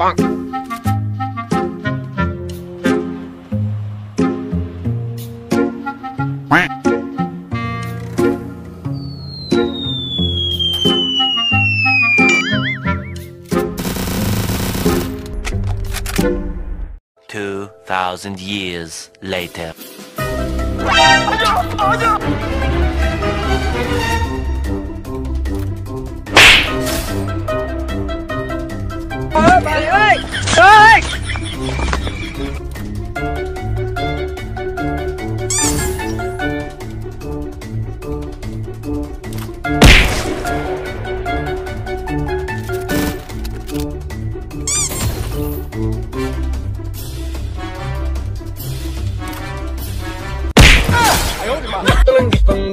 Bonk. Two thousand years later. 哎呦我的妈！